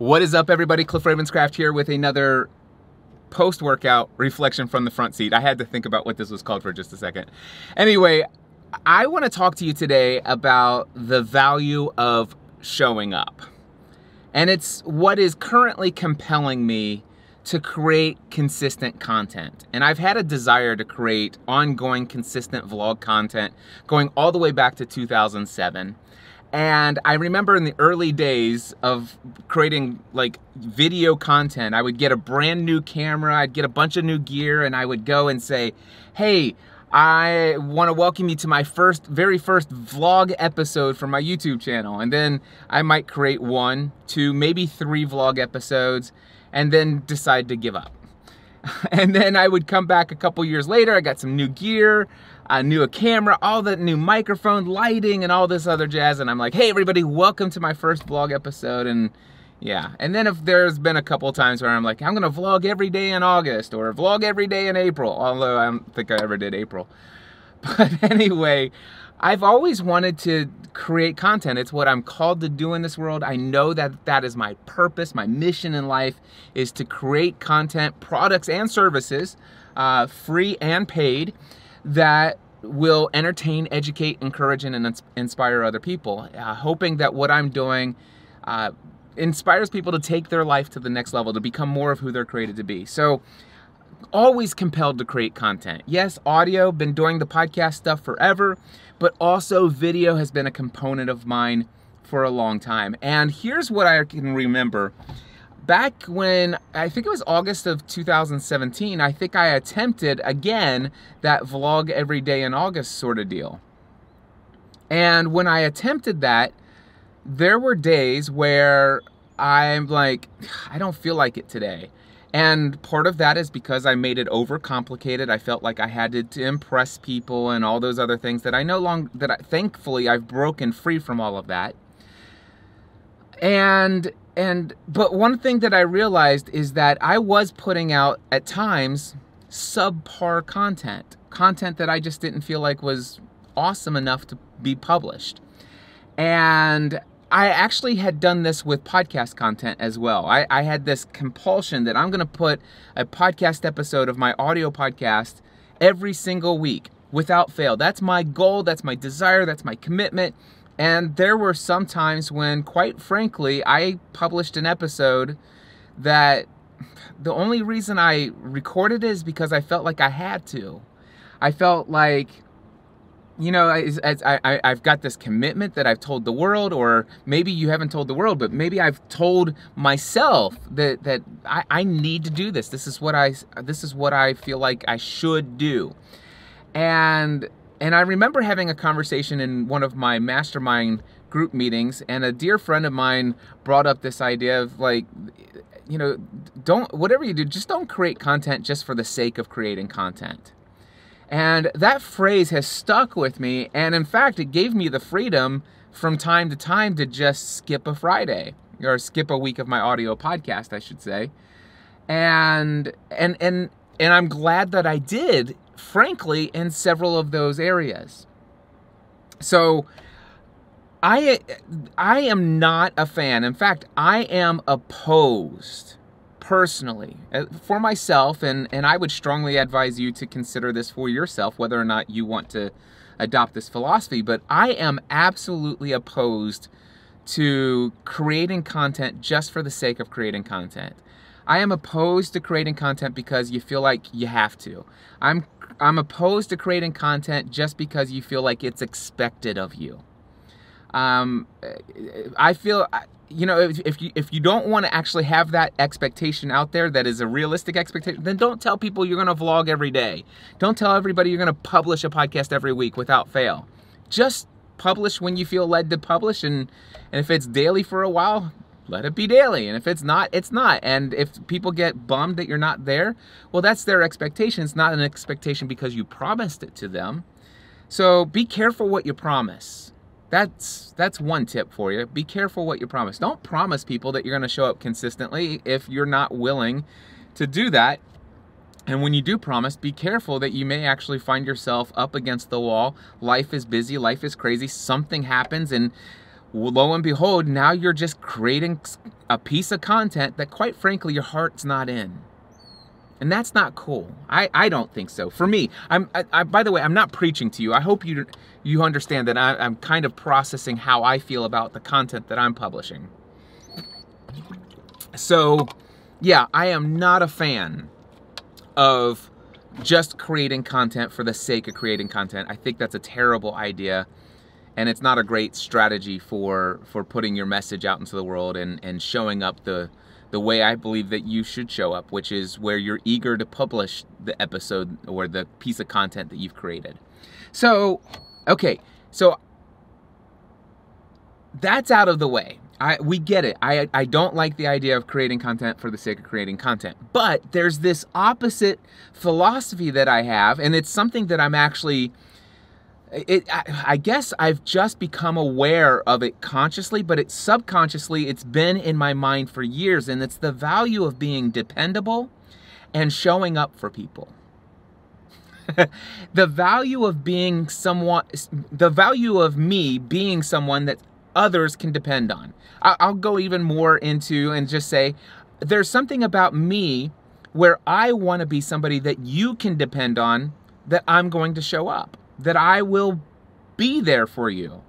What is up, everybody? Cliff Ravenscraft here with another post workout reflection from the front seat. I had to think about what this was called for just a second. Anyway, I want to talk to you today about the value of showing up. And it's what is currently compelling me to create consistent content. And I've had a desire to create ongoing, consistent vlog content going all the way back to 2007. And I remember in the early days of creating like video content, I would get a brand new camera, I'd get a bunch of new gear, and I would go and say, hey, I want to welcome you to my first, very first vlog episode for my YouTube channel. And then I might create one, two, maybe three vlog episodes, and then decide to give up. And then I would come back a couple years later, I got some new gear, I knew a camera, all the new microphone, lighting, and all this other jazz. And I'm like, hey, everybody, welcome to my first vlog episode. And yeah, and then if there's been a couple times where I'm like, I'm gonna vlog every day in August or vlog every day in April, although I don't think I ever did April. But anyway, I've always wanted to create content. It's what I'm called to do in this world. I know that that is my purpose, my mission in life is to create content, products and services, uh, free and paid that will entertain, educate, encourage, and inspire other people. Uh, hoping that what I'm doing uh, inspires people to take their life to the next level, to become more of who they're created to be. So, always compelled to create content. Yes, audio, been doing the podcast stuff forever, but also video has been a component of mine for a long time. And here's what I can remember back when I think it was August of 2017, I think I attempted again that vlog every day in August sort of deal. And when I attempted that, there were days where I'm like, I don't feel like it today. And part of that is because I made it overcomplicated. I felt like I had to, to impress people and all those other things that I no longer, that I, thankfully I've broken free from all of that. And and but one thing that I realized is that I was putting out at times subpar content, content that I just didn't feel like was awesome enough to be published. And I actually had done this with podcast content as well. I, I had this compulsion that I'm going to put a podcast episode of my audio podcast every single week without fail. That's my goal, that's my desire, that's my commitment. And there were some times when, quite frankly, I published an episode that the only reason I recorded is because I felt like I had to. I felt like, you know, I, I, I've got this commitment that I've told the world, or maybe you haven't told the world, but maybe I've told myself that, that I, I need to do this. This is what I, this is what I feel like I should do. And and I remember having a conversation in one of my mastermind group meetings, and a dear friend of mine brought up this idea of like, you know, don't, whatever you do, just don't create content just for the sake of creating content. And that phrase has stuck with me, and in fact, it gave me the freedom from time to time to just skip a Friday or skip a week of my audio podcast, I should say. And and and and I'm glad that I did frankly, in several of those areas. So, I I am not a fan. In fact, I am opposed personally uh, for myself and and I would strongly advise you to consider this for yourself whether or not you want to adopt this philosophy, but I am absolutely opposed to creating content just for the sake of creating content. I am opposed to creating content because you feel like you have to. I'm I'm opposed to creating content just because you feel like it's expected of you. Um, I feel, you know, if, if you if you don't want to actually have that expectation out there that is a realistic expectation, then don't tell people you're going to vlog every day. Don't tell everybody you're going to publish a podcast every week without fail. Just publish when you feel led to publish, and and if it's daily for a while, let it be daily. And if it's not, it's not. And if people get bummed that you're not there, well, that's their expectation. It's not an expectation because you promised it to them. So be careful what you promise. That's that's one tip for you. Be careful what you promise. Don't promise people that you're going to show up consistently if you're not willing to do that. And when you do promise, be careful that you may actually find yourself up against the wall. Life is busy, life is crazy, something happens and lo and behold, now you're just creating a piece of content that, quite frankly, your heart's not in. And that's not cool. I, I don't think so. For me, I'm. I, I, by the way, I'm not preaching to you. I hope you you understand that I, I'm kind of processing how I feel about the content that I'm publishing. So, yeah, I am not a fan of just creating content for the sake of creating content. I think that's a terrible idea and it's not a great strategy for for putting your message out into the world and and showing up the the way I believe that you should show up, which is where you're eager to publish the episode or the piece of content that you've created. So, okay, so that's out of the way. I, we get it. I, I don't like the idea of creating content for the sake of creating content. But there's this opposite philosophy that I have, and it's something that I'm actually it I, I, guess I've just become aware of it consciously, but it's subconsciously it's been in my mind for years and it's the value of being dependable and showing up for people. the value of being someone the value of me being someone that others can depend on. I, I'll go even more into and just say there's something about me where I want to be somebody that you can depend on that I'm going to show up that I will be there for you.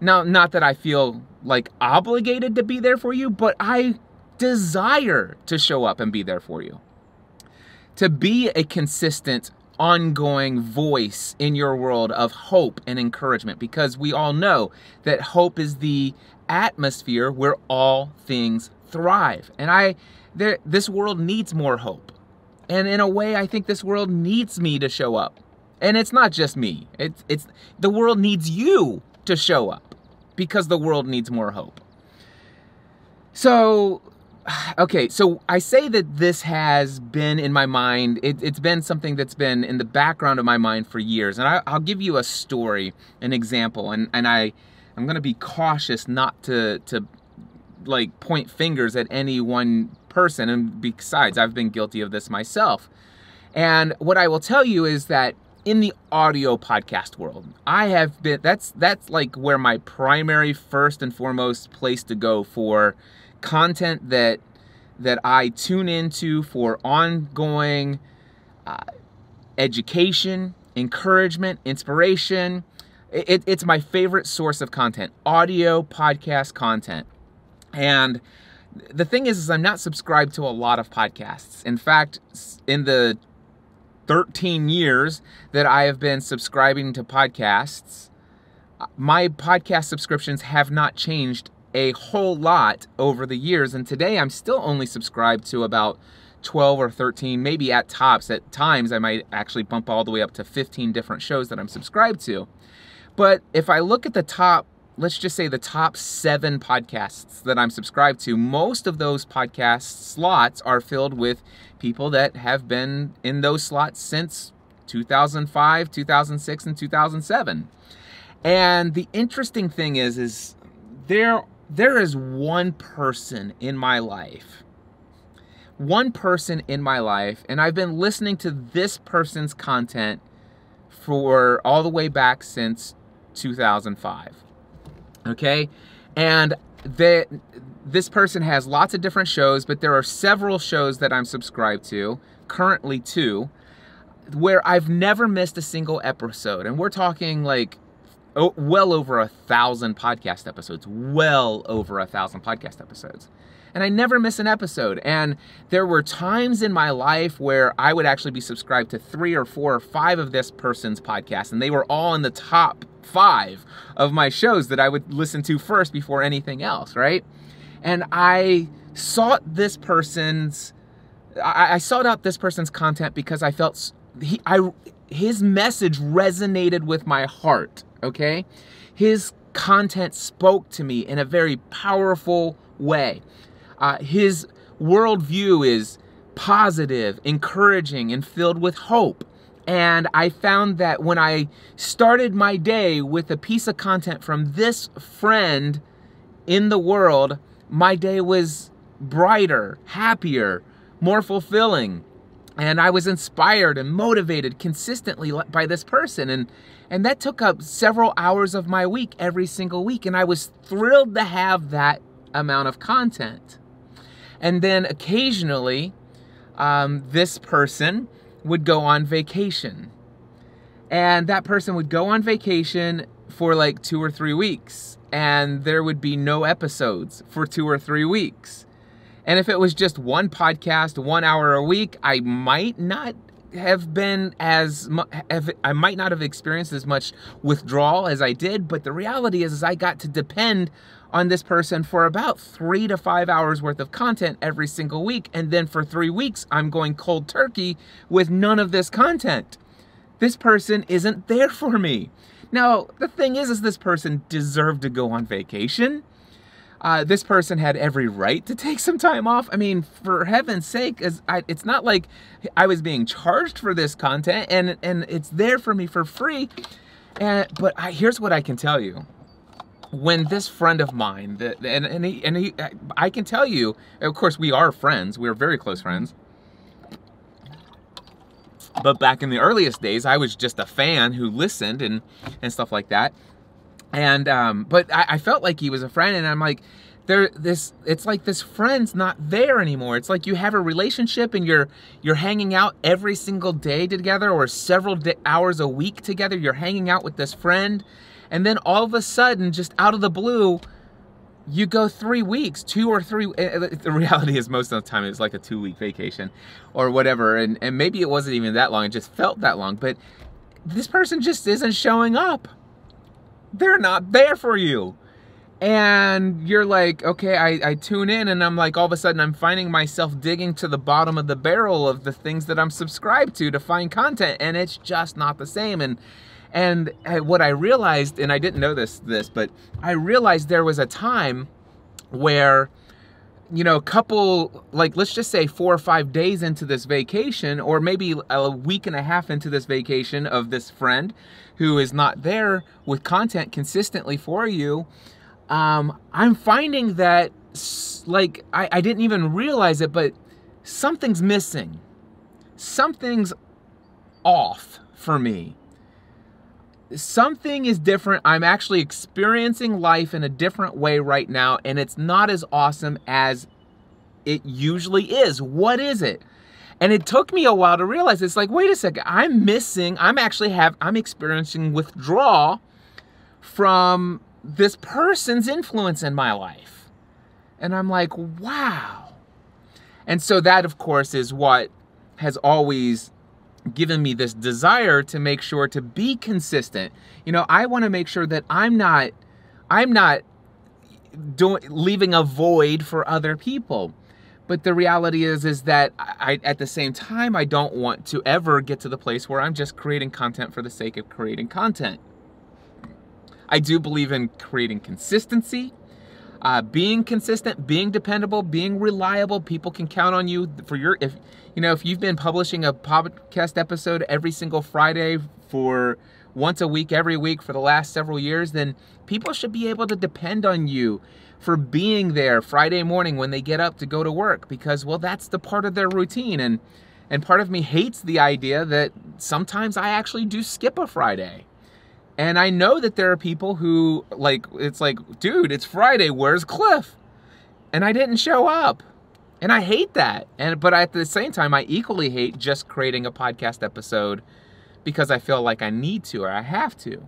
Now, not that I feel like obligated to be there for you, but I desire to show up and be there for you. To be a consistent, ongoing voice in your world of hope and encouragement, because we all know that hope is the atmosphere where all things thrive. And I, there, this world needs more hope. And in a way, I think this world needs me to show up. And it's not just me. It's it's the world needs you to show up because the world needs more hope. So okay, so I say that this has been in my mind. It, has been something that's been in the background of my mind for years, and I, will give you a story, an example, and and I, I'm gonna be cautious not to to like point fingers at any one person. And besides, I've been guilty of this myself. And what I will tell you is that in the audio podcast world. I have been that's that's like where my primary first and foremost place to go for content that that I tune into for ongoing uh, education, encouragement, inspiration. It, it's my favorite source of content, audio podcast content. And the thing is, is I'm not subscribed to a lot of podcasts. In fact, in the 13 years that I have been subscribing to podcasts, my podcast subscriptions have not changed a whole lot over the years. And today I'm still only subscribed to about 12 or 13, maybe at tops. At times, I might actually bump all the way up to 15 different shows that I'm subscribed to. But if I look at the top let's just say the top seven podcasts that I'm subscribed to, most of those podcast slots are filled with people that have been in those slots since 2005, 2006, and 2007. And the interesting thing is, is there there is one person in my life, one person in my life, and I've been listening to this person's content for all the way back since 2005 okay? And the, this person has lots of different shows, but there are several shows that I'm subscribed to, currently two, where I've never missed a single episode. And we're talking like well over a thousand podcast episodes, well over a thousand podcast episodes and I never miss an episode. And there were times in my life where I would actually be subscribed to three or four or five of this person's podcasts, and they were all in the top five of my shows that I would listen to first before anything else, right? And I sought this person's, I, I sought out this person's content because I felt he, I, his message resonated with my heart, okay? His content spoke to me in a very powerful way. Uh, his worldview is positive, encouraging, and filled with hope. And I found that when I started my day with a piece of content from this friend in the world, my day was brighter, happier, more fulfilling. and I was inspired and motivated consistently by this person and and that took up several hours of my week every single week and I was thrilled to have that amount of content. And then occasionally um, this person would go on vacation. And that person would go on vacation for like two or three weeks and there would be no episodes for two or three weeks. And if it was just one podcast, one hour a week, I might not have been as have, I might not have experienced as much withdrawal as I did, but the reality is, is I got to depend on this person for about three to five hours worth of content every single week. And then for three weeks, I'm going cold turkey with none of this content. This person isn't there for me. Now, the thing is, is this person deserved to go on vacation. Uh, this person had every right to take some time off. I mean, for heaven's sake, it's not like I was being charged for this content, and and it's there for me for free. And but I, here's what I can tell you: when this friend of mine, and and he, and he, I can tell you, of course, we are friends. We are very close friends. But back in the earliest days, I was just a fan who listened and and stuff like that and um, but I, I felt like he was a friend, and I'm like, there this it's like this friend's not there anymore it's like you have a relationship and you're you're hanging out every single day together or several hours a week together you're hanging out with this friend and then all of a sudden just out of the blue you go three weeks two or three eh, eh, the reality is most of the time it's like a two week vacation or whatever and, and maybe it wasn't even that long it just felt that long but this person just isn't showing up they're not there for you. And you're like, okay, I, I tune in and I'm like, all of a sudden I'm finding myself digging to the bottom of the barrel of the things that I'm subscribed to to find content. And it's just not the same. And and what I realized, and I didn't know this this, but I realized there was a time where you know, a couple, like, let's just say four or five days into this vacation, or maybe a week and a half into this vacation of this friend who is not there with content consistently for you, um, I'm finding that, like, I, I didn't even realize it, but something's missing. Something's off for me something is different. I'm actually experiencing life in a different way right now, and it's not as awesome as it usually is. What is it? And it took me a while to realize it's like, wait a second, I'm missing, I'm actually have I'm experiencing withdrawal from this person's influence in my life. And I'm like, wow. And so that of course is what has always given me this desire to make sure to be consistent. You know, I want to make sure that I'm not I'm not doing leaving a void for other people. But the reality is is that I at the same time I don't want to ever get to the place where I'm just creating content for the sake of creating content. I do believe in creating consistency uh, being consistent, being dependable, being reliable. People can count on you for your if you know if you've been publishing a podcast episode every single Friday for once a week every week for the last several years, then people should be able to depend on you for being there Friday morning when they get up to go to work because well that's the part of their routine and and part of me hates the idea that sometimes I actually do skip a Friday. And I know that there are people who like it's like, dude, it's Friday, where's Cliff? And I didn't show up. And I hate that. And but at the same time I equally hate just creating a podcast episode because I feel like I need to or I have to.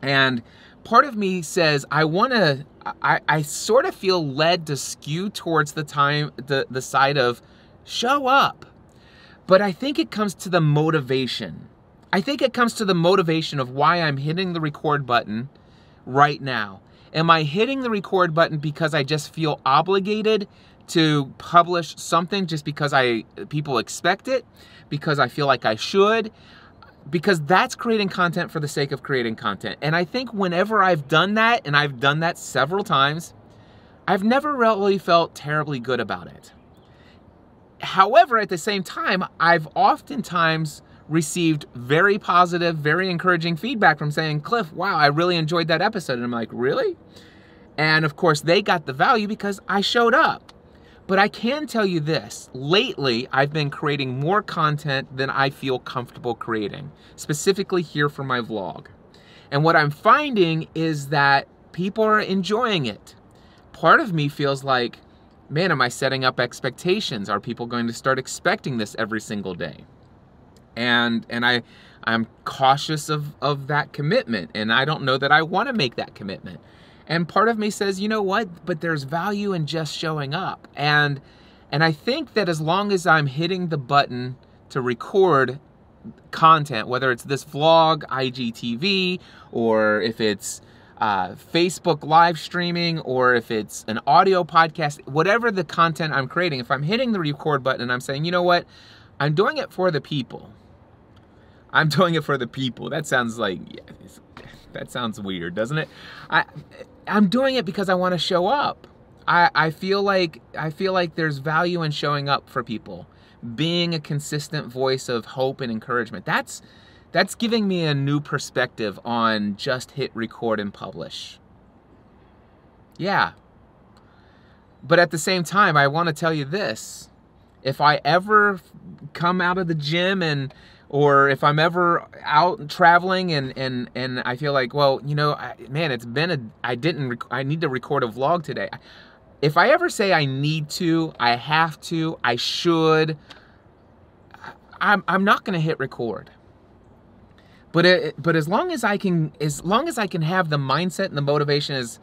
And part of me says I want to I, I sort of feel led to skew towards the time the the side of show up. But I think it comes to the motivation I think it comes to the motivation of why I'm hitting the record button right now. Am I hitting the record button because I just feel obligated to publish something just because I people expect it, because I feel like I should? Because that's creating content for the sake of creating content. And I think whenever I've done that, and I've done that several times, I've never really felt terribly good about it. However, at the same time, I've oftentimes received very positive, very encouraging feedback from saying, Cliff, wow, I really enjoyed that episode. And I'm like, really? And of course, they got the value because I showed up. But I can tell you this lately, I've been creating more content than I feel comfortable creating, specifically here for my vlog. And what I'm finding is that people are enjoying it. Part of me feels like, man, am I setting up expectations? Are people going to start expecting this every single day? And and I I'm cautious of of that commitment and I don't know that I want to make that commitment. And part of me says, you know what? But there's value in just showing up. And and I think that as long as I'm hitting the button to record content, whether it's this vlog, IGTV, or if it's uh, Facebook live streaming, or if it's an audio podcast, whatever the content I'm creating, if I'm hitting the record button and I'm saying, you know what, I'm doing it for the people. I'm doing it for the people. That sounds like yeah, that sounds weird, doesn't it? I I'm doing it because I want to show up. I, I feel like I feel like there's value in showing up for people, being a consistent voice of hope and encouragement. That's that's giving me a new perspective on just hit record and publish. Yeah. But at the same time, I want to tell you this. If I ever come out of the gym and or if I'm ever out traveling and and and I feel like, well, you know, I, man, it's been a I didn't rec- I need to record a vlog today. If I ever say I need to, I have to, I should, I'm I'm not going to hit record. But it, but as long as I can as long as I can have the mindset and the motivation is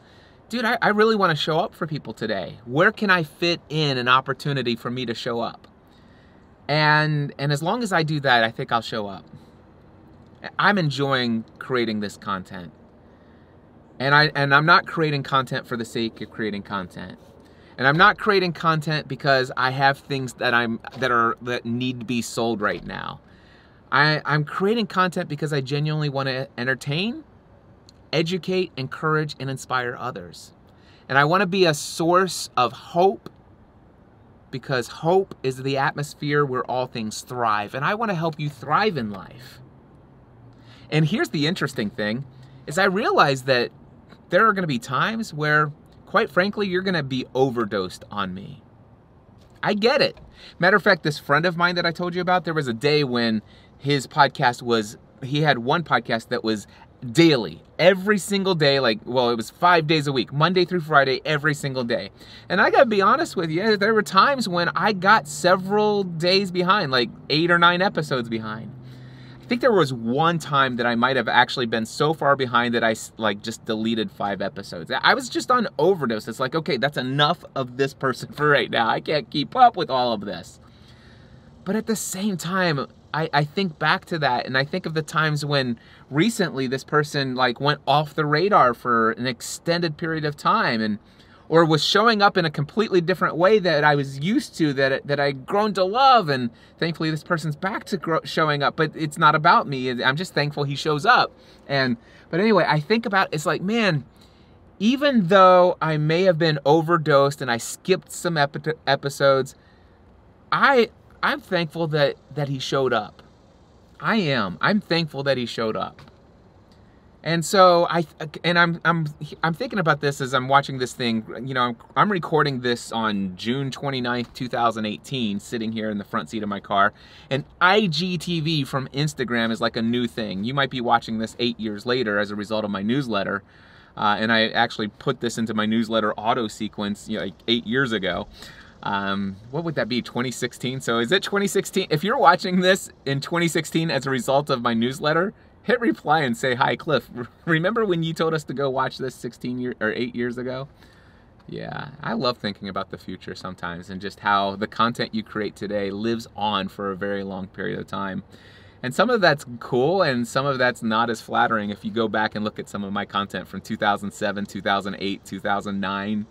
dude, I, I really want to show up for people today. Where can I fit in an opportunity for me to show up? And and as long as I do that, I think I'll show up. I'm enjoying creating this content. And I and I'm not creating content for the sake of creating content. And I'm not creating content because I have things that I'm that are that need to be sold right now. I, I'm creating content because I genuinely want to entertain, educate, encourage, and inspire others. And I want to be a source of hope because hope is the atmosphere where all things thrive. And I want to help you thrive in life. And here's the interesting thing is I realize that there are going to be times where, quite frankly, you're going to be overdosed on me. I get it. Matter of fact, this friend of mine that I told you about, there was a day when his podcast was, he had one podcast that was daily, every single day. Like, well, it was five days a week, Monday through Friday, every single day. And I gotta be honest with you, there were times when I got several days behind, like eight or nine episodes behind. I think there was one time that I might have actually been so far behind that I like just deleted five episodes. I was just on overdose. It's like, okay, that's enough of this person for right now. I can't keep up with all of this. But at the same time, I, I think back to that and I think of the times when recently this person like went off the radar for an extended period of time and or was showing up in a completely different way that I was used to that that I'd grown to love and thankfully this person's back to grow, showing up but it's not about me I'm just thankful he shows up. And but anyway I think about it's like man even though I may have been overdosed and I skipped some epi- episodes I I'm thankful that that he showed up. I am. I'm thankful that he showed up. And so I and I'm I'm I'm thinking about this as I'm watching this thing. You know, I'm, I'm recording this on June 29th, 2018, sitting here in the front seat of my car. And IGTV from Instagram is like a new thing. You might be watching this eight years later as a result of my newsletter. Uh, and I actually put this into my newsletter auto sequence you know, like eight years ago um, what would that be 2016 so is it 2016 if you're watching this in 2016 as a result of my newsletter hit reply and say hi cliff. Remember when you told us to go watch this 16 year or 8 years ago? Yeah i love thinking about the future sometimes and just how the content you create today lives on for a very long period of time. And some of that's cool and some of that's not as flattering if you go back and look at some of my content from 2007 2008 2009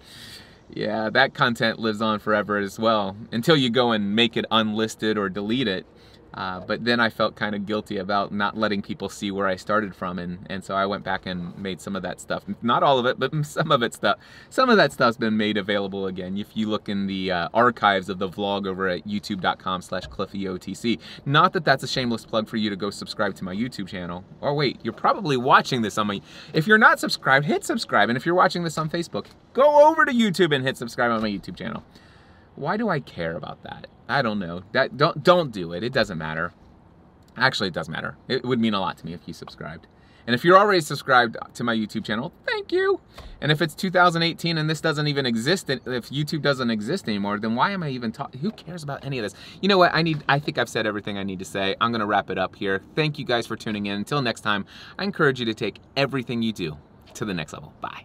yeah, that content lives on forever as well until you go and make it unlisted or delete it. Uh, but then I felt kind of guilty about not letting people see where I started from, and, and so I went back and made some of that stuff. Not all of it, but some of it stuff. Some of that stuff's been made available again. If you look in the uh, archives of the vlog over at youtube.com/slash cliffeotc. Not that that's a shameless plug for you to go subscribe to my YouTube channel. Or wait, you're probably watching this on my. If you're not subscribed, hit subscribe, and if you're watching this on Facebook, go over to YouTube and hit subscribe on my YouTube channel. Why do I care about that? I don't know. That don't don't do it. It doesn't matter. Actually, it does matter. It would mean a lot to me if you subscribed. And if you're already subscribed to my YouTube channel, thank you. And if it's 2018 and this doesn't even exist, if YouTube doesn't exist anymore, then why am I even talking? Who cares about any of this? You know what? I need. I think I've said everything I need to say. I'm gonna wrap it up here. Thank you guys for tuning in. Until next time, I encourage you to take everything you do to the next level. Bye.